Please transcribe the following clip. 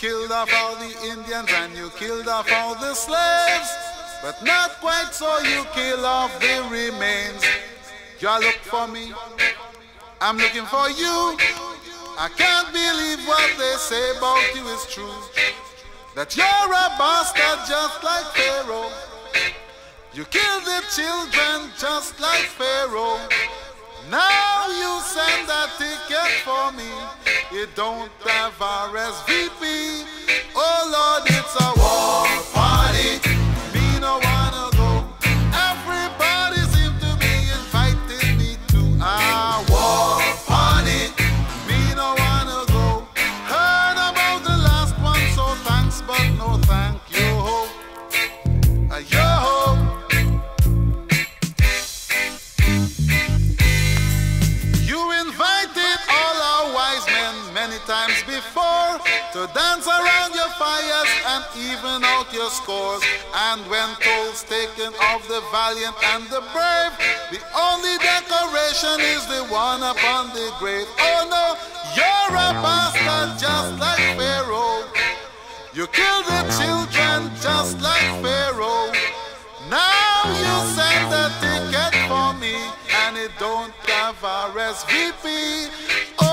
killed off all the Indians and you killed off all the slaves. But not quite so you kill off the remains. You look for me, I'm looking for you. I can't believe what they say about you is true. That you're a bastard just like Pharaoh. You killed the children just like Pharaoh. Now you send a ticket for me. You don't have RSVP. Oh Lord, it's a to dance around your fires and even out your scores. And when tolls taken of the valiant and the brave, the only decoration is the one upon the grave. Oh no, you're a bastard just like Pharaoh. You kill the children just like Pharaoh. Now you send a ticket for me and it don't have a RSVP. Oh